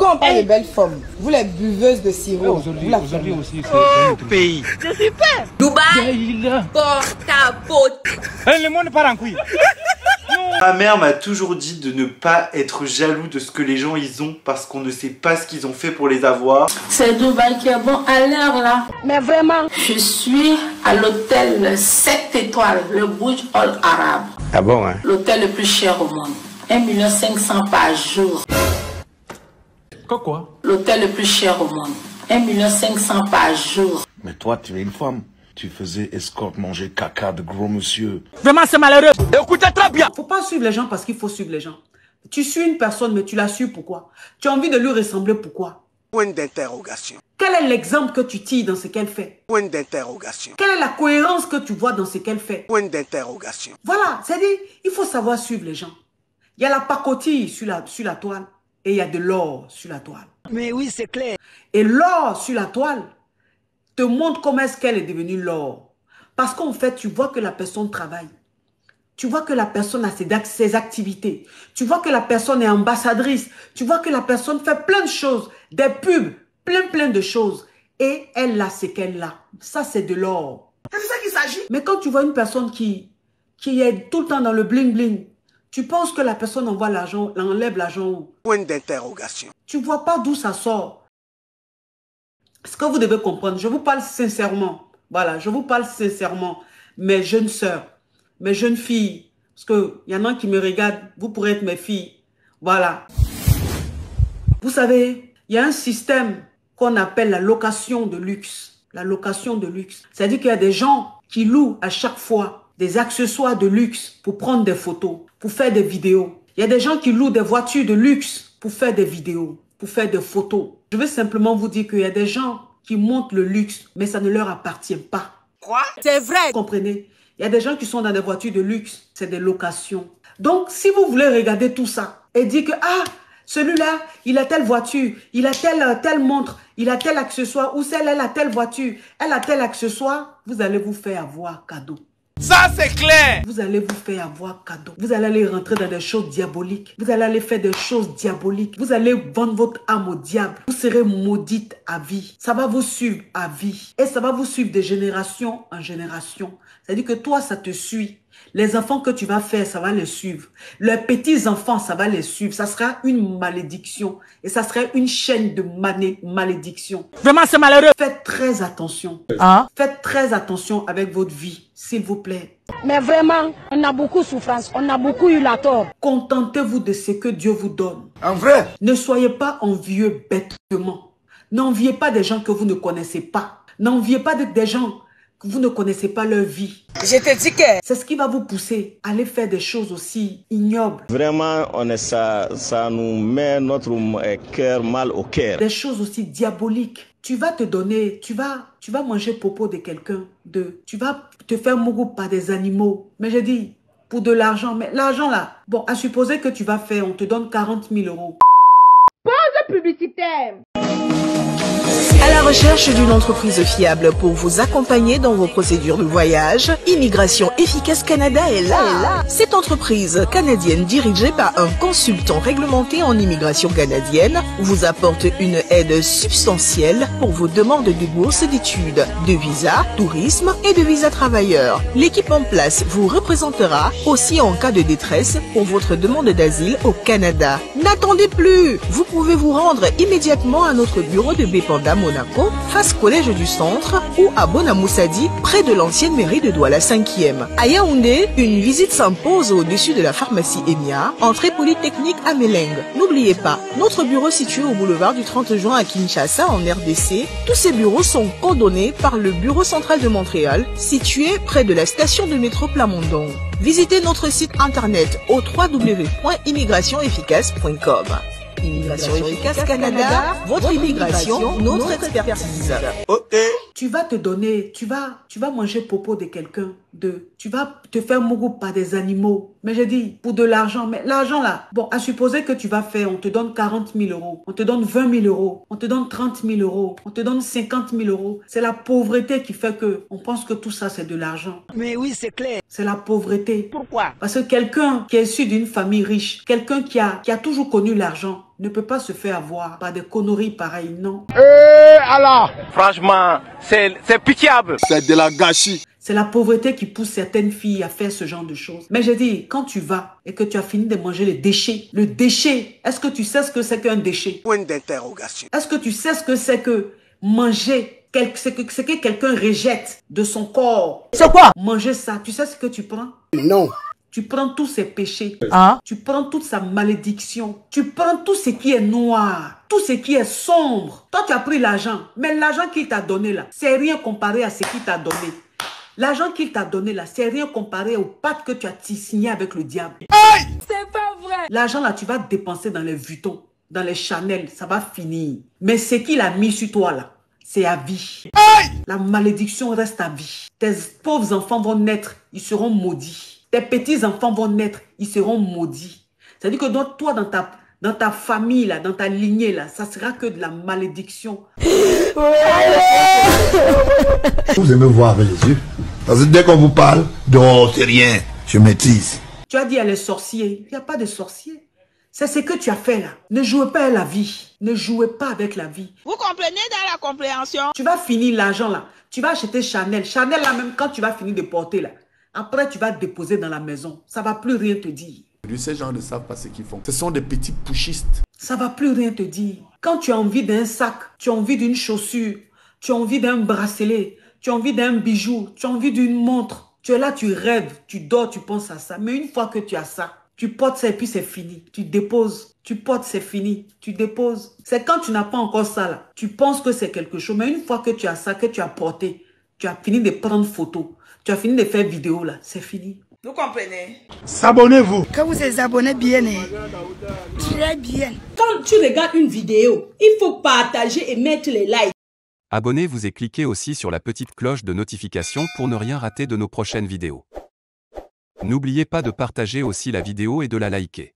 Quand on parle de belles femmes, vous les buveuses de sirop, Aujourd'hui la aujourd'hui aussi, c'est un pays. Dubaï, porte faute. Eh, Le monde part en couille. Ma mère m'a toujours dit de ne pas être jaloux de ce que les gens ils ont parce qu'on ne sait pas ce qu'ils ont fait pour les avoir. C'est Dubaï qui est bon à l'heure là. Mais vraiment, Je suis à l'hôtel 7 étoiles, le Burj Al Arab. Ah bon, hein? L'hôtel le plus cher au monde. 1 500 par jour. Quoi quoi L'hôtel le plus cher au monde. 1 500 par jour. Mais toi, tu es une femme. Tu faisais escorte manger caca de gros monsieur. Vraiment, c'est malheureux. Écoutez très bien. faut pas suivre les gens parce qu'il faut suivre les gens. Tu suis une personne, mais tu la suis pourquoi? Tu as envie de lui ressembler pourquoi? Point d'interrogation. Quel est l'exemple que tu tires dans ce qu'elle fait? Point d'interrogation. Quelle est la cohérence que tu vois dans ce qu'elle fait? Point d'interrogation. Voilà, c'est-à-dire, il faut savoir suivre les gens. Il y a la pacotille sur la, sur la toile et il y a de l'or sur la toile. mais oui, c'est clair. Et l'or sur la toile te montre comment est-ce qu'elle est devenue l'or. Parce qu'en fait, tu vois que la personne travaille. Tu vois que la personne a ses, ac- ses activités. Tu vois que la personne est ambassadrice. Tu vois que la personne fait plein de choses, des pubs, plein plein de choses. Et elle a ce qu'elle a. Ça, c'est de l'or. C'est de ça qu'il s'agit. Mais quand tu vois une personne qui, qui est tout le temps dans le bling bling, tu penses que la personne envoie l'argent, enlève l'argent où? Point d'interrogation. tu vois pas d'où ça sort. Ce que vous devez comprendre, je vous parle sincèrement. Voilà, je vous parle sincèrement. Mes jeunes sœurs, mes jeunes filles, parce qu'il y en a qui me regardent, vous pourrez être mes filles. Voilà. Vous savez, il y a un système qu'on appelle la location de luxe. La location de luxe. C'est-à-dire qu'il y a des gens qui louent à chaque fois des accessoires de luxe pour prendre des photos, pour faire des vidéos. Il y a des gens qui louent des voitures de luxe pour faire des vidéos, pour faire des photos. Je veux simplement vous dire qu'il y a des gens qui montent le luxe, mais ça ne leur appartient pas. Quoi? C'est vrai. Vous comprenez? Il y a des gens qui sont dans des voitures de luxe, c'est des locations. Donc, si vous voulez regarder tout ça et dire que, ah, celui-là, il a telle voiture, il a telle, euh, telle montre, il a tel accessoire, ou celle, elle a telle voiture, elle a tel accessoire, vous allez vous faire avoir cadeau. Ça, c'est clair. Vous allez vous faire avoir cadeau. Vous allez aller rentrer dans des choses diaboliques. Vous allez aller faire des choses diaboliques. Vous allez vendre votre âme au diable. Vous serez maudite à vie. Ça va vous suivre à vie. Et ça va vous suivre de génération en génération. C'est-à-dire que toi, ça te suit. Les enfants que tu vas faire, ça va les suivre. Les petits-enfants, ça va les suivre. Ça sera une malédiction. Et ça sera une chaîne de malédiction. Vraiment, c'est malheureux. Faites très attention. Hein? Faites très attention avec votre vie, s'il vous plaît. Mais vraiment, on a beaucoup de souffrance, on a beaucoup eu la tort. Contentez-vous de ce que Dieu vous donne. En vrai Ne soyez pas envieux bêtement. N'enviez pas des gens que vous ne connaissez pas. N'enviez pas de- des gens que vous ne connaissez pas leur vie. Je te dis que C'est ce qui va vous pousser à aller faire des choses aussi ignobles, Vraiment, on est ça, ça nous met notre euh, cœur mal au cœur. des choses aussi diaboliques. Tu vas te donner, tu vas, tu vas manger popo de quelqu'un, de, tu vas te faire mourir par des animaux. Mais je dis, pour de l'argent, mais l'argent là, bon, à supposer que tu vas faire, on te donne 40 000 euros. publicitaire. À la recherche d'une entreprise fiable pour vous accompagner dans vos procédures de voyage, Immigration Efficace Canada est là. Cette entreprise canadienne dirigée par un consultant réglementé en immigration canadienne vous apporte une aide substantielle pour vos demandes de bourse d'études, de visa, tourisme et de visa travailleur. L'équipe en place vous représentera aussi en cas de détresse pour votre demande d'asile au Canada. N'attendez plus Vous pouvez vous rendre immédiatement à notre bureau de Bépanda Monaco, face collège du centre, ou à Bonamoussadi, près de l'ancienne mairie de Douala 5e. À Yaoundé, une visite s'impose au-dessus de la pharmacie Emia, entrée polytechnique à Mélingue. N'oubliez pas, notre bureau situé au boulevard du 30 juin à Kinshasa, en RDC, tous ces bureaux sont coordonnés par le bureau central de Montréal, situé près de la station de métro Plamondon. Visitez notre site internet au www.immigrationefficace.com. Immigration Efficace Canada, votre immigration, notre expertise. Ok. Tu vas te donner, tu vas, tu vas manger popo de quelqu'un, de, tu vas te faire mourir par des animaux. Mais je dis, pour de l'argent, mais l'argent là, bon, à supposer que tu vas faire, on te donne 40 000 euros, on te donne 20 000 euros, on te donne 30 000 euros, on te donne 50 000 euros. C'est la pauvreté qui fait que on pense que tout ça c'est de l'argent. Mais oui, c'est clair. C'est la pauvreté. Pourquoi? Parce que quelqu'un qui est issu d'une famille riche, quelqu'un qui a, qui a toujours connu l'argent, ne peut pas se faire avoir par des conneries pareilles, non. Eh alors Franchement, c'est pitiable. C'est de la gâchis. C'est la pauvreté qui pousse certaines filles à faire ce genre de choses. Mais je dis, quand tu vas et que tu as fini de manger les déchets, le déchet, est-ce que tu sais ce que c'est qu'un déchet? Point d'interrogation. Est-ce que tu sais ce que c'est que manger quel- ce que, que quelqu'un rejette de son corps? C'est quoi? Manger ça, tu sais ce que tu prends? Non. Tu prends tous ses péchés. Hein Tu prends toute sa malédiction. Tu prends tout ce qui est noir. Tout ce qui est sombre. Toi, tu as pris l'argent. Mais l'argent qu'il t'a donné là, c'est rien comparé à ce qu'il t'a donné. L'argent qu'il t'a donné là, c'est rien comparé au pacte que tu as signé avec le diable. C'est pas vrai. L'argent là, tu vas dépenser dans les Vuitton, dans les Chanel, ça va finir. Mais ce qu'il a mis sur toi là, c'est à vie. La malédiction reste à vie. Tes pauvres enfants vont naître, ils seront maudits. Tes petits enfants vont naître, ils seront maudits. C'est-à-dire que dans toi, dans ta, dans ta famille là, dans ta lignée là, ça sera que de la malédiction. Vous aimez voir avec les yeux. Parce que dès qu'on vous parle, non, c'est rien. Je maîtrise. Tu as dit à les sorciers, il n'y a pas de sorciers. C'est ce que tu as fait là. Ne jouez pas à la vie. Ne jouez pas avec la vie. Vous comprenez dans la compréhension? Tu vas finir l'argent là. Tu vas acheter Chanel. Chanel là même quand tu vas finir de porter là. Après tu vas déposer dans la maison. Ça va plus rien te dire. Ces gens ne savent pas ce qu'ils font. Ce sont des petits pushistes. Ça va plus rien te dire. Quand tu as envie d'un sac, tu as envie d'une chaussure, tu as envie d'un bracelet, tu as envie d'un bijou, tu as envie d'une montre. Tu es là, tu rêves, tu dors, tu penses à ça. Mais une fois que tu as ça, tu portes ça et puis c'est fini. Tu déposes. Tu portes, c'est fini. Tu déposes. C'est quand tu n'as pas encore ça là. Tu penses que c'est quelque chose. Mais une fois que tu as ça, que tu as porté, tu as fini de prendre photo, tu as fini de faire vidéo là, c'est fini. Vous comprenez S'abonnez-vous. Que vous vous abonnez bien, hein. très bien. Quand tu regardes une vidéo, il faut partager et mettre les likes. Abonnez-vous et cliquez aussi sur la petite cloche de notification pour ne rien rater de nos prochaines vidéos. N'oubliez pas de partager aussi la vidéo et de la liker.